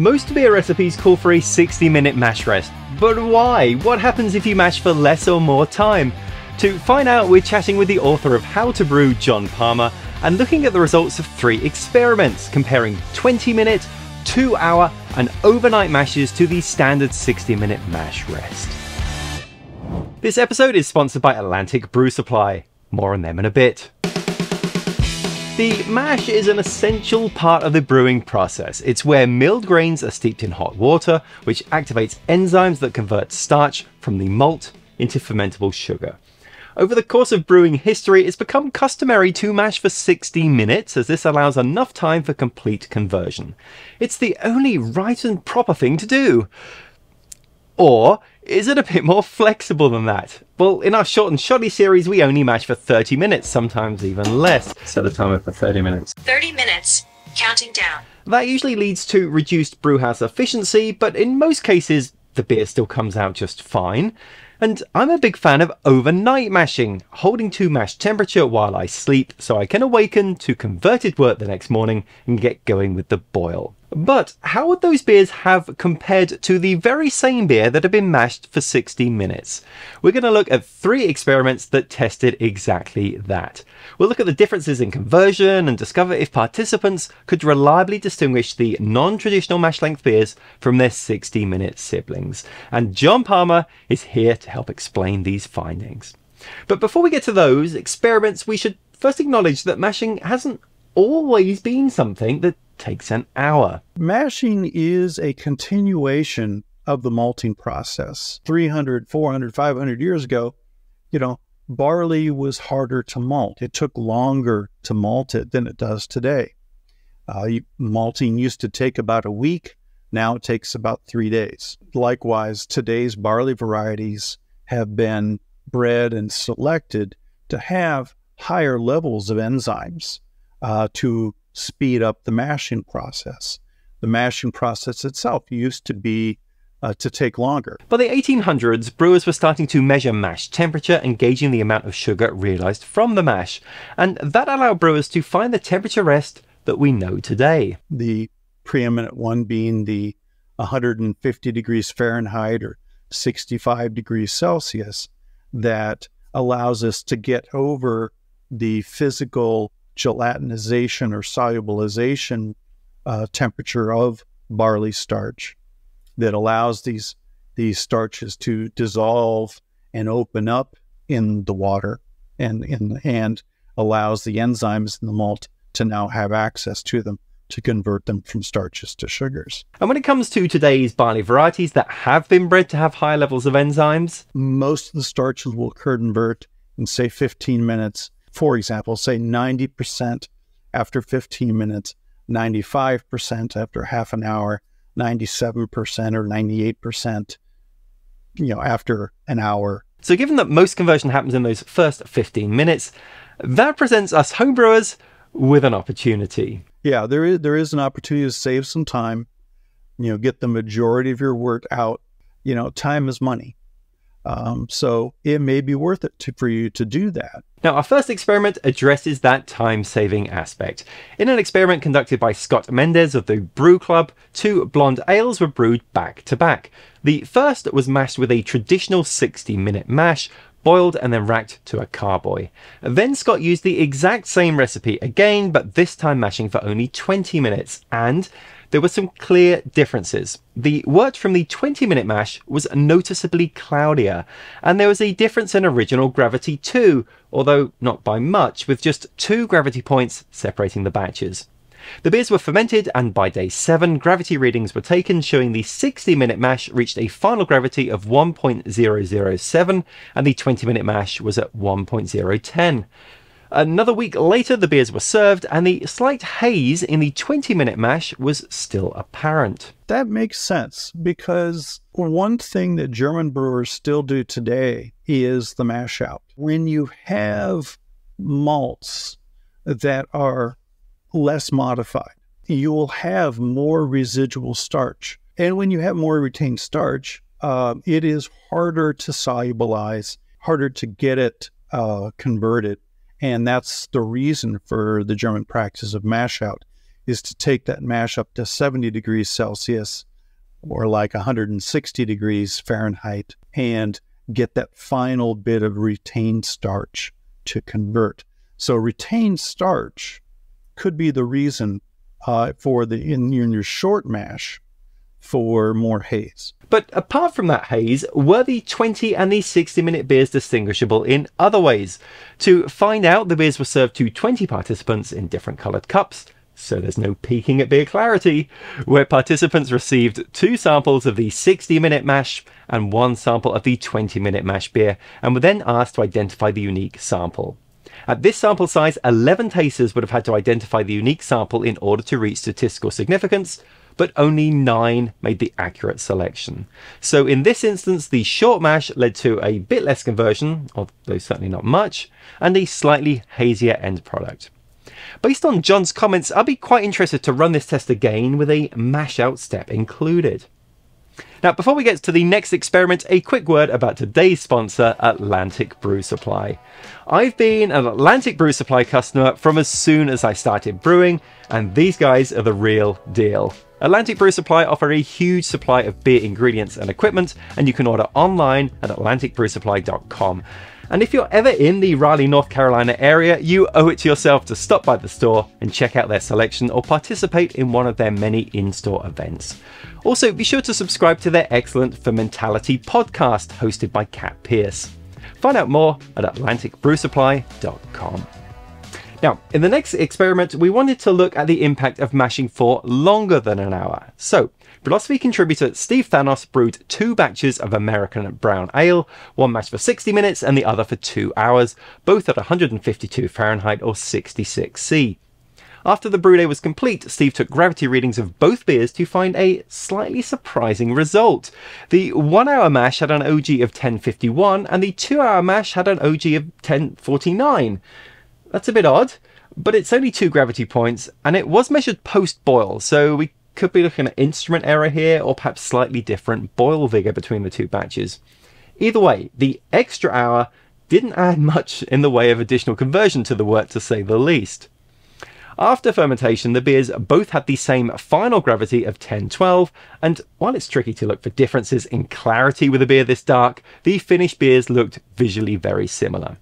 Most beer recipes call for a 60 minute mash rest. But why? What happens if you mash for less or more time? To find out, we're chatting with the author of How to Brew, John Palmer, and looking at the results of three experiments comparing 20 minute, 2 hour, and overnight mashes to the standard 60 minute mash rest. This episode is sponsored by Atlantic Brew Supply. More on them in a bit. The mash is an essential part of the brewing process. It's where milled grains are steeped in hot water, which activates enzymes that convert starch from the malt into fermentable sugar. Over the course of brewing history, it's become customary to mash for 60 minutes, as this allows enough time for complete conversion. It's the only right and proper thing to do. Or is it a bit more flexible than that? Well, in our short and shoddy series, we only mash for 30 minutes, sometimes even less. Set the timer for 30 minutes. 30 minutes, counting down. That usually leads to reduced brewhouse efficiency, but in most cases, the beer still comes out just fine. And I'm a big fan of overnight mashing, holding to mash temperature while I sleep so I can awaken to converted wort the next morning and get going with the boil. But how would those beers have compared to the very same beer that had been mashed for 60 minutes? We're going to look at three experiments that tested exactly that. We'll look at the differences in conversion and discover if participants could reliably distinguish the non traditional mash length beers from their 60 minute siblings. And John Palmer is here to help explain these findings. But before we get to those experiments, we should first acknowledge that mashing hasn't always been something that takes an hour. Mashing is a continuation of the malting process. 300, 400, 500 years ago, you know, barley was harder to malt. It took longer to malt it than it does today. Uh, malting used to take about a week. Now it takes about three days. Likewise, today's barley varieties have been bred and selected to have higher levels of enzymes uh, to speed up the mashing process. The mashing process itself used to be uh, to take longer. By the 1800s, brewers were starting to measure mash temperature and gauging the amount of sugar realized from the mash, and that allowed brewers to find the temperature rest that we know today. The preeminent one being the 150 degrees Fahrenheit or 65 degrees Celsius that allows us to get over the physical gelatinization or solubilization uh, temperature of barley starch that allows these these starches to dissolve and open up in the water and in and allows the enzymes in the malt to now have access to them to convert them from starches to sugars. And when it comes to today's barley varieties that have been bred to have high levels of enzymes, most of the starches will convert in say 15 minutes for example, say 90% after 15 minutes, 95% after half an hour, 97% or 98%, you know, after an hour. So given that most conversion happens in those first 15 minutes, that presents us homebrewers with an opportunity. Yeah, there is there is an opportunity to save some time, you know, get the majority of your work out. You know, time is money. Um, so it may be worth it to, for you to do that. Now, our first experiment addresses that time saving aspect. In an experiment conducted by Scott Mendes of the Brew Club, two blonde ales were brewed back to back. The first was mashed with a traditional 60 minute mash, boiled and then racked to a carboy. Then Scott used the exact same recipe again, but this time mashing for only 20 minutes, and there were some clear differences. The wort from the 20 minute mash was noticeably cloudier, and there was a difference in original gravity too, although not by much, with just two gravity points separating the batches. The beers were fermented, and by day 7, gravity readings were taken, showing the 60 minute mash reached a final gravity of 1.007, and the 20 minute mash was at 1.010. Another week later, the beers were served, and the slight haze in the 20 minute mash was still apparent. That makes sense because one thing that German brewers still do today is the mash out. When you have malts that are less modified, you will have more residual starch. And when you have more retained starch, uh, it is harder to solubilize, harder to get it uh, converted and that's the reason for the German practice of mash out is to take that mash up to 70 degrees Celsius or like 160 degrees Fahrenheit and get that final bit of retained starch to convert. So retained starch could be the reason uh, for the in, in your short mash for more haze. But apart from that haze, were the 20 and the 60 minute beers distinguishable in other ways? To find out, the beers were served to 20 participants in different coloured cups, so there's no peeking at beer clarity, where participants received two samples of the 60 minute mash and one sample of the 20 minute mash beer, and were then asked to identify the unique sample. At this sample size, 11 tasters would have had to identify the unique sample in order to reach statistical significance, but only nine made the accurate selection. So in this instance, the short mash led to a bit less conversion, although certainly not much, and a slightly hazier end product. Based on John's comments, I'd be quite interested to run this test again with a mash out step included. Now, before we get to the next experiment, a quick word about today's sponsor, Atlantic Brew Supply. I've been an Atlantic Brew Supply customer from as soon as I started brewing, and these guys are the real deal. Atlantic Brew Supply offer a huge supply of beer ingredients and equipment, and you can order online at atlanticbrewsupply.com. And if you're ever in the Raleigh, North Carolina area, you owe it to yourself to stop by the store and check out their selection or participate in one of their many in store events. Also, be sure to subscribe to their excellent Fermentality podcast hosted by Kat Pierce. Find out more at AtlanticBrewSupply.com. Now, in the next experiment, we wanted to look at the impact of mashing for longer than an hour. So, Brülosophy contributor Steve Thanos brewed two batches of American brown ale, one matched for 60 minutes and the other for two hours, both at 152 Fahrenheit or 66 C. After the brew day was complete, Steve took gravity readings of both beers to find a slightly surprising result. The one hour mash had an OG of 1051 and the two hour mash had an OG of 1049. That's a bit odd, but it's only two gravity points, and it was measured post boil, so we could be looking at instrument error here, or perhaps slightly different boil vigor between the two batches. Either way, the extra hour didn't add much in the way of additional conversion to the wort, to say the least. After fermentation, the beers both had the same final gravity of 1012, and while it's tricky to look for differences in clarity with a beer this dark, the finished beers looked visually very similar.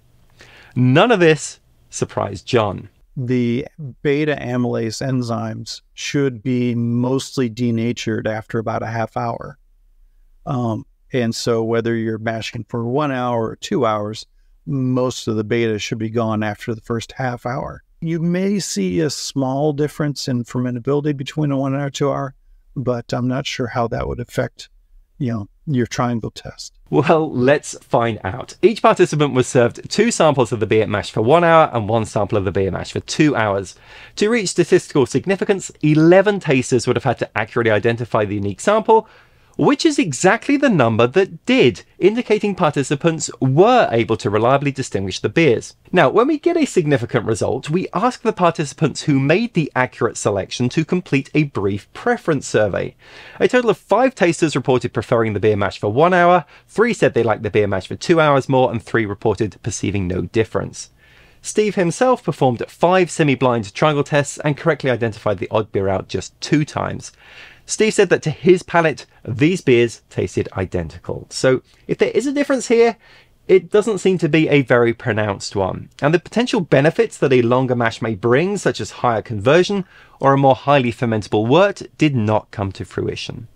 None of this surprised John. The beta amylase enzymes should be mostly denatured after about a half hour. Um, and so, whether you're mashing for one hour or two hours, most of the beta should be gone after the first half hour. You may see a small difference in fermentability between a one hour two hour, but I'm not sure how that would affect, you know, your triangle test. Well, let's find out. Each participant was served two samples of the beer mash for one hour and one sample of the beer mash for two hours. To reach statistical significance, 11 tasters would have had to accurately identify the unique sample, which is exactly the number that did, indicating participants were able to reliably distinguish the beers. Now, when we get a significant result, we ask the participants who made the accurate selection to complete a brief preference survey. A total of five tasters reported preferring the beer mash for one hour, three said they liked the beer mash for two hours more, and three reported perceiving no difference. Steve himself performed five semi blind triangle tests and correctly identified the odd beer out just two times. Steve said that to his palate, these beers tasted identical. So if there is a difference here, it doesn't seem to be a very pronounced one. And the potential benefits that a longer mash may bring, such as higher conversion or a more highly fermentable wort, did not come to fruition.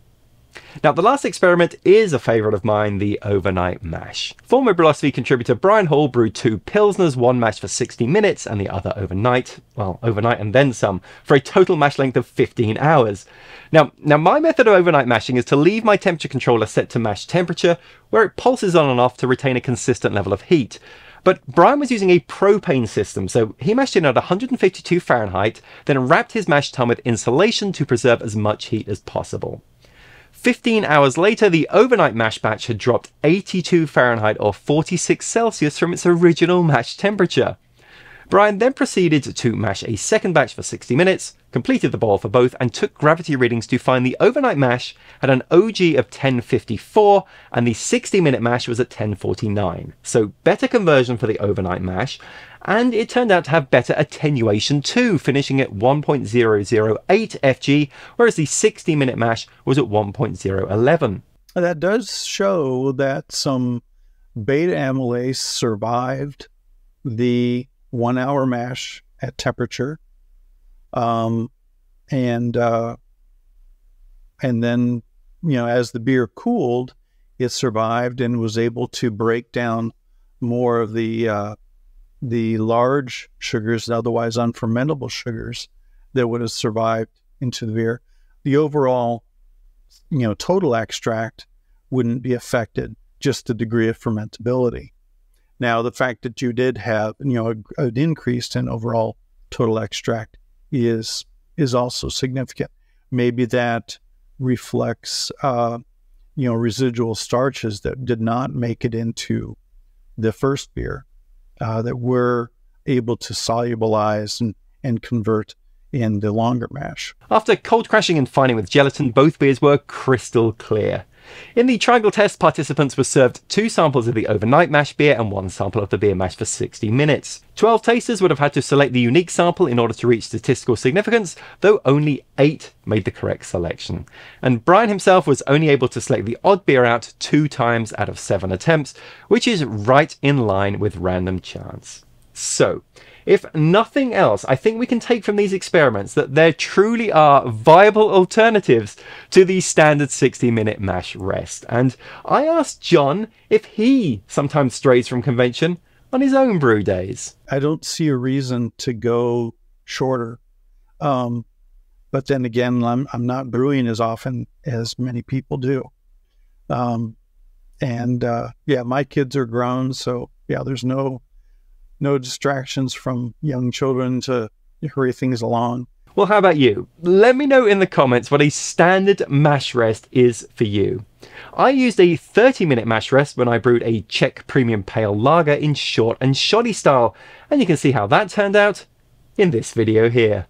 Now, the last experiment is a favourite of mine, the overnight mash. Former Brülosophy contributor Brian Hall brewed two Pilsners, one mash for 60 minutes and the other overnight, well, overnight and then some, for a total mash length of 15 hours. Now, now my method of overnight mashing is to leave my temperature controller set to mash temperature, where it pulses on and off to retain a consistent level of heat. But Brian was using a propane system, so he mashed in at 152 Fahrenheit, then wrapped his mash tun with insulation to preserve as much heat as possible. 15 hours later, the overnight mash batch had dropped 82 Fahrenheit or 46 Celsius from its original mash temperature. Brian then proceeded to mash a second batch for 60 minutes, completed the boil for both, and took gravity readings to find the overnight mash had an OG of 1054 and the 60 minute mash was at 1049. So better conversion for the overnight mash, and it turned out to have better attenuation too, finishing at 1.008 FG, whereas the 60 minute mash was at 1.011. That does show that some beta amylase survived the one hour mash at temperature. Um, and, uh, and then, you know, as the beer cooled, it survived and was able to break down more of the, uh, the large sugars, otherwise unfermentable sugars that would have survived into the beer. The overall, you know, total extract wouldn't be affected, just the degree of fermentability. Now, the fact that you did have, you know, a, an increase in overall total extract is is also significant. Maybe that reflects, uh, you know, residual starches that did not make it into the first beer uh, that were able to solubilize and, and convert in the longer mash. After cold crashing and fining with gelatin, both beers were crystal clear. In the triangle test, participants were served two samples of the overnight mash beer and one sample of the beer mash for 60 minutes. 12 tasters would have had to select the unique sample in order to reach statistical significance, though only 8 made the correct selection. And Brian himself was only able to select the odd beer out two times out of 7 attempts, which is right in line with random chance. So, if nothing else, I think we can take from these experiments that there truly are viable alternatives to the standard 60 minute mash rest. And I asked John if he sometimes strays from convention on his own brew days. I don't see a reason to go shorter. Um, but then again, I'm, I'm not brewing as often as many people do. Um, and uh, yeah, my kids are grown. So yeah, there's no no distractions from young children to hurry things along. Well, how about you? Let me know in the comments what a standard mash rest is for you. I used a 30 minute mash rest when I brewed a Czech premium pale lager in short and shoddy style, and you can see how that turned out in this video here.